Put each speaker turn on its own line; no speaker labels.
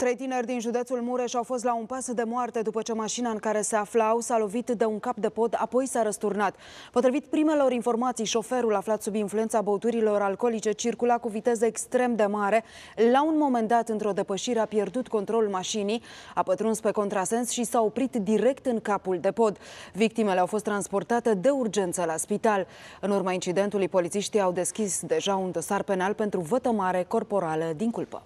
Trei tineri din județul Mureș au fost la un pas de moarte după ce mașina în care se aflau s-a lovit de un cap de pod, apoi s-a răsturnat. Potrivit primelor informații, șoferul aflat sub influența băuturilor alcoolice circula cu viteză extrem de mare. La un moment dat, într-o depășire, a pierdut controlul mașinii, a pătruns pe contrasens și s-a oprit direct în capul de pod. Victimele au fost transportate de urgență la spital. În urma incidentului, polițiștii au deschis deja un dosar penal pentru vătămare corporală din culpă.